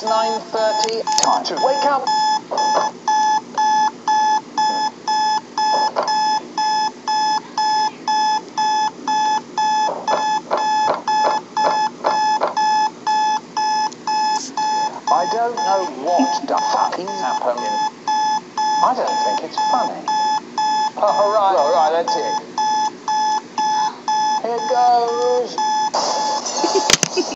It's 9.30. Time to wake up. I don't know what the fucking happened. I don't think it's funny. All right, all right, that's it. Here goes.